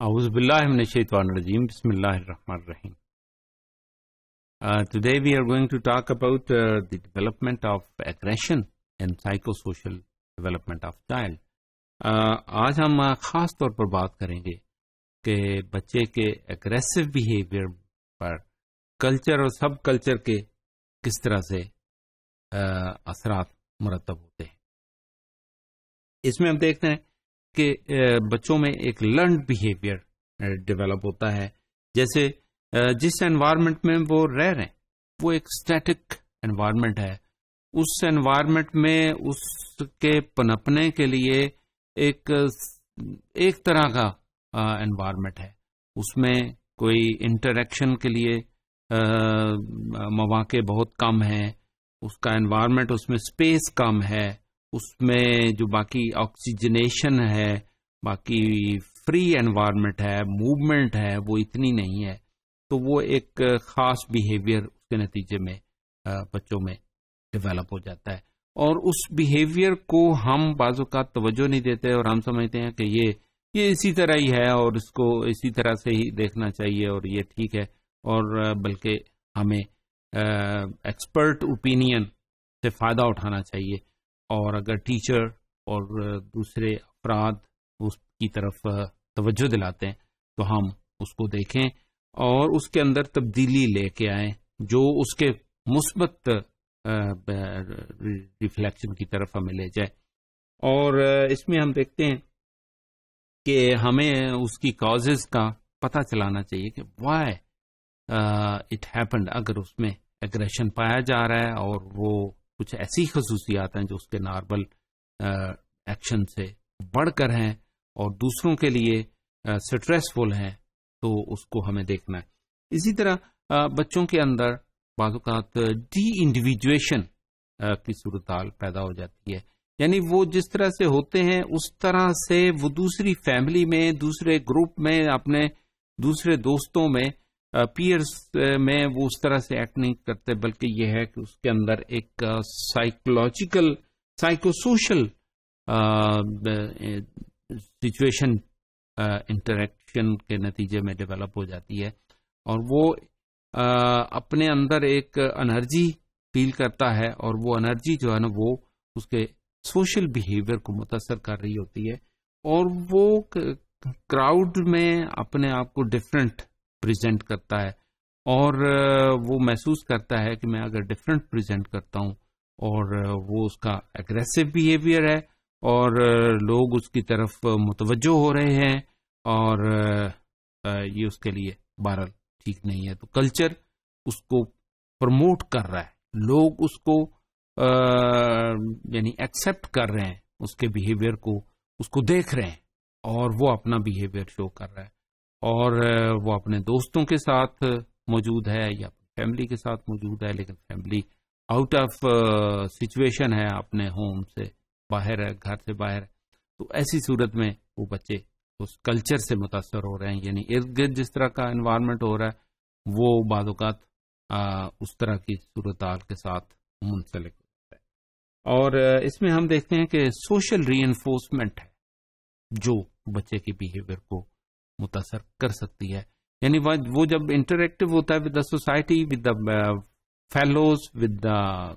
Auzubillahiminashaitanirajim. Bismillahirrahmanirrahim. Uh, today we are going to talk about uh, the development of aggression and psychosocial development of child. Uh, आज हम ख़ास तौर पर बात करेंगे कि बच्चे के एग्रेसिव बिहेवियर पर कल्चर और सब कल्चर के किस तरह से असरात मुरतब होते हैं इसमें हम देखते हैं कि बच्चों में एक लर्न बिहेवियर डेवलप होता है। जैसे जिस एनवायरनमेंट में वो रह रहे हैं, वो एक स्टैटिक एनवायरनमेंट है। उस एनवायरनमेंट में उसके पनपने के लिए एक एक तरह का एनवायरनमेंट है। उसमें कोई इंटरेक्शन के लिए मौाक़े बहुत कम हैं। उसका एनवायरनमेंट उसमें स्पेस कम है। उसमें जो बाकी ऑक्सीजनेशन है, बाकी फ्री एनवायरनमेंट है मूवमेंट है, वो इतनी नहीं है। तो वो एक ख़ास बिहेवियर उसके नतीजे में बच्चों में डेवलप हो जाता है। और उस बिहेवियर को हम बाजू का तवज्जो नहीं देते और हम समझते हैं कि ये ये इसी तरह ही है और इसको इसी तरह से ही देखना चाहिए और ये ठीक है। और, बल्कि हमें एक्सपर्ट ओपिनियन से फ़ायदा उठाना चाहिए। और अगर टीचर और दूसरे अफराद उसकी तरफ़ तवज्जो दिलाते हैं तो हम उसको देखें और उसके अंदर तब्दीली लेके आए, जो उसके मुस्बत रिफ्लेक्शन की तरफ़ हमें ले जाए। और इसमें हम देखते हैं कि हमें उसकी कॉजेज का पता चलाना चाहिए कि वाई इट हैपेंड अगर उसमें एग्रेशन पाया जा रहा है और वो कुछ ऐसी खसूसियात हैं जो उसके नॉर्मल एक्शन से बढ़कर हैं और दूसरों के लिए स्ट्रेसफुल हैं तो उसको हमें देखना है। इसी तरह बच्चों के अंदर बाज़ात डी इंडिविजुएशन की सूरत पैदा हो जाती है। यानी वो जिस तरह से होते हैं, उस तरह से वो दूसरी फैमिली में, दूसरे ग्रुप में, अपने दूसरे दोस्तों में पीयर्स में वो उस तरह से एक्ट नहीं करते बल्कि यह है कि उसके अंदर एक साइकोलॉजिकल साइकोसोशल सिचुएशन इंटरेक्शन के नतीजे में डेवलप हो जाती है। और वो आ, अपने अंदर एक एनर्जी फील करता है और वो एनर्जी जो है ना वो उसके सोशल बिहेवियर को मुतासर कर रही होती है। और वो क्राउड में अपने आप को डिफरेंट प्रेजेंट करता है। और वो महसूस करता है कि मैं अगर डिफरेंट प्रेजेंट करता हूँ और वो उसका एग्रेसिव बिहेवियर है और लोग उसकी तरफ़ मुतवजो हो रहे हैं और ये उसके लिए बहरल ठीक नहीं है। तो कल्चर उसको प्रमोट कर रहा है। लोग उसको यानी एक्सेप्ट कर रहे हैं, उसके बिहेवियर को, उसको देख रहे हैं और वो अपना बिहेवियर शो कर रहा है। और वो अपने दोस्तों के साथ मौजूद है या फैमिली के साथ मौजूद है, लेकिन फैमिली आउट ऑफ़ सिचुएशन है अपने होम से बाहर है, घर से बाहर है। तो ऐसी सूरत में वो बच्चे उस कल्चर से मुतासर हो रहे हैं, यानी इर्द गिर्द जिस तरह का इन्वायरमेंट हो रहा है, वो बाद उस तरह की सूरत के साथ मुंसलिक होता है। और इसमें हम देखते हैं कि सोशल री है, जो बच्चे के बिहेवियर को मुतासर कर सकती है। यानी वो जब इंटरेक्टिव होता है with the society with the fellows with the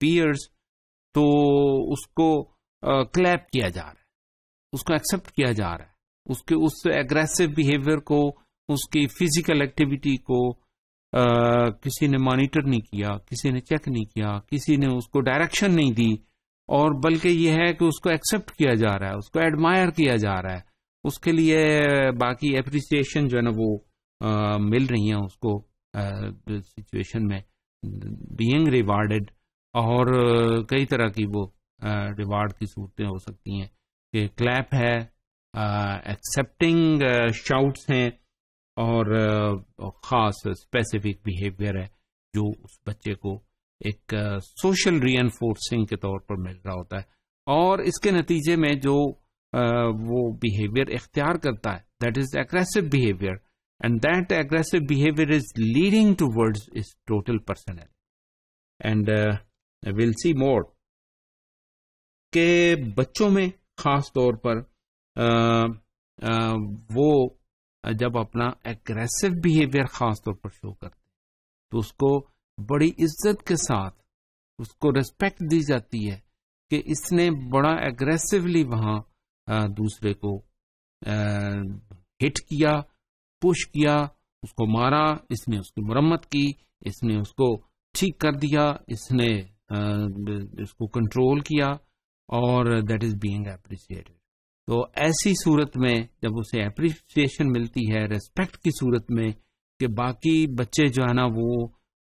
peers तो उसको क्लैप uh, किया जा रहा है। उसको एक्सेप्ट किया जा रहा है। उसके उस एग्रेसिव बिहेवियर को उसकी फ़िज़िकल एक्टिविटी को आ, uh, किसी ने मॉनिटर नहीं किया किसी ने चेक नहीं किया किसी ने उसको डायरेक्शन नहीं दी और बल्कि यह है कि उसको एक्सेप्ट किया जा रहा है उसको एडमायर किया जा रहा है। उसके लिए बाकी एप्रिसिएशन जो है ना वो आ, मिल रही है उसको सिचुएशन में बीइंग रिवार्डेड और कई तरह की वो रिवार्ड की सूरतें हो सकती हैं। कि क्लैप है एक्सेप्टिंग शाउट्स हैं और ख़ास स्पेसिफिक बिहेवियर है जो उस बच्चे को एक सोशल री के तौर पर मिल रहा होता है। और इसके नतीजे में जो वो बिहेवियर इख्तियार करता है। That is aggressive behaviour and that aggressive behaviour is leading to words is total personal and will see more के बच्चों में खास तौर पर वो जब अपना एग्रेसिव बिहेवियर खास तौर पर शो करते तो उसको बड़ी इज़्ज़त के साथ, उसको रिस्पेक्ट दी जाती है कि इसने बड़ा एग्रेसिवली वहाँ दूसरे को हिट किया पुश किया, उसको मारा, इसने उसकी मुरम्मत की, इसने उसको ठीक कर दिया, इसने इसको कंट्रोल किया और दैट इज़ बीइंग अप्रिसिएटेड तो ऐसी सूरत में जब उसे अप्रिसिएशन मिलती है रेस्पेक्ट की सूरत में कि बाकी बच्चे जो है ना वो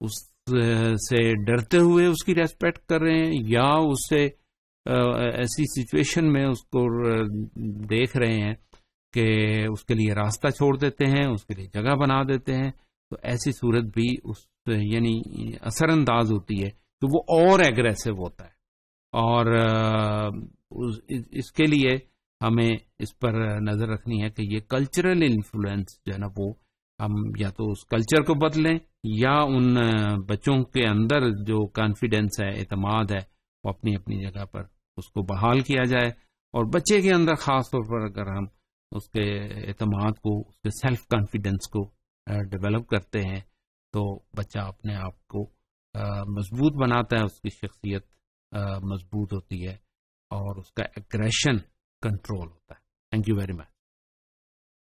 उस से डरते हुए उसकी रेस्पेक्ट कर रहे हैं या उससे ऐसी सिचुएशन में उसको देख रहे हैं कि उसके लिए रास्ता छोड़ देते हैं, उसके लिए जगह बना देते हैं तो ऐसी सूरत भी उस, यानी असरअंदाज होती है तो वो और एग्रेसिव होता है। और इसके लिए हमें इस पर नज़र रखनी है कि ये कल्चरल इन्फ्लुएंस जो है ना, वो हम या तो उस कल्चर को बदलें या उन बच्चों के अंदर जो कॉन्फिडेंस है एतमाद है वो अपनी अपनी जगह पर उसको बहाल किया जाए और बच्चे के अंदर खास तौर पर अगर हम उसके एतमाद को, उसके सेल्फ कॉन्फिडेंस को डेवलप करते हैं तो बच्चा अपने आप को मज़बूत बनाता है, उसकी शख्सियत मज़बूत होती है और उसका एग्रेशन कंट्रोल होता है। Thank you very much